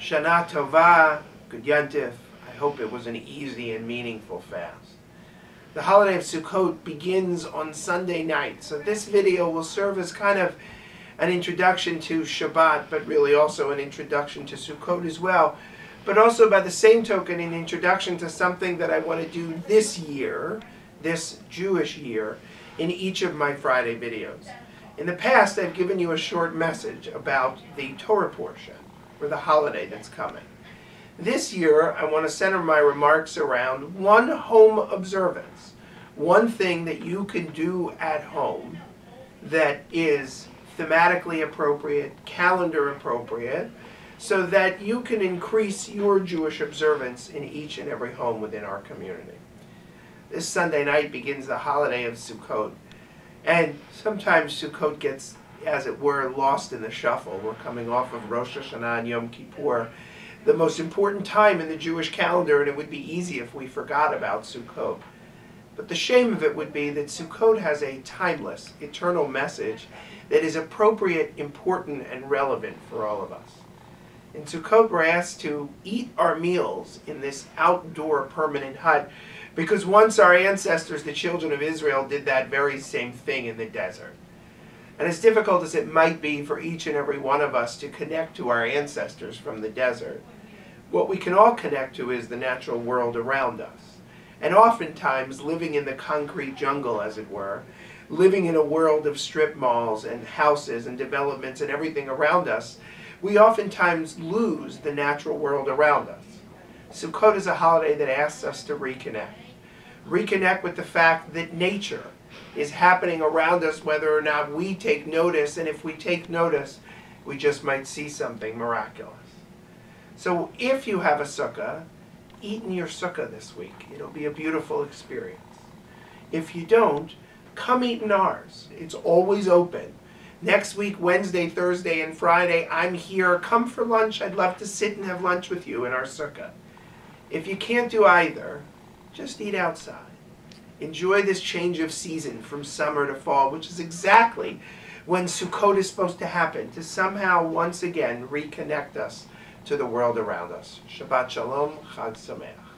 Shana Tova, Good Yantif. I hope it was an easy and meaningful fast. The holiday of Sukkot begins on Sunday night, so this video will serve as kind of an introduction to Shabbat, but really also an introduction to Sukkot as well. But also, by the same token, an introduction to something that I want to do this year, this Jewish year, in each of my Friday videos. In the past, I've given you a short message about the Torah portion, or the holiday that's coming. This year, I want to center my remarks around one home observance, one thing that you can do at home that is thematically appropriate, calendar appropriate, so that you can increase your Jewish observance in each and every home within our community. This Sunday night begins the holiday of Sukkot, and sometimes Sukkot gets, as it were, lost in the shuffle. We're coming off of Rosh Hashanah and Yom Kippur, the most important time in the Jewish calendar, and it would be easy if we forgot about Sukkot. But the shame of it would be that Sukkot has a timeless, eternal message that is appropriate, important, and relevant for all of us. In Sukkot, we're asked to eat our meals in this outdoor permanent hut because once our ancestors, the children of Israel, did that very same thing in the desert. And as difficult as it might be for each and every one of us to connect to our ancestors from the desert, what we can all connect to is the natural world around us. And oftentimes, living in the concrete jungle, as it were, living in a world of strip malls and houses and developments and everything around us, we oftentimes lose the natural world around us. Sukkot is a holiday that asks us to reconnect. Reconnect with the fact that nature is happening around us whether or not we take notice, and if we take notice, we just might see something miraculous. So if you have a sukkah, eat in your sukkah this week. It'll be a beautiful experience. If you don't, come eat in ours. It's always open. Next week, Wednesday, Thursday, and Friday, I'm here. Come for lunch. I'd love to sit and have lunch with you in our sukkah. If you can't do either, just eat outside. Enjoy this change of season from summer to fall, which is exactly when Sukkot is supposed to happen, to somehow once again reconnect us to the world around us. Shabbat Shalom, Chag Sameach.